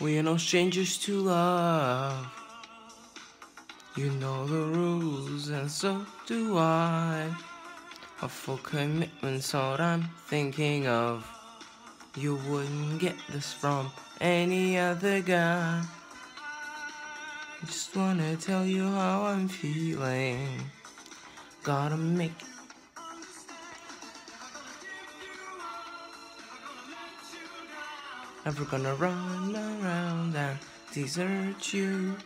We are no strangers to love. You know the rules, and so do I. A full commitment's all I'm thinking of. You wouldn't get this from any other guy. I just wanna tell you how I'm feeling. Gotta make Never gonna run around and desert you.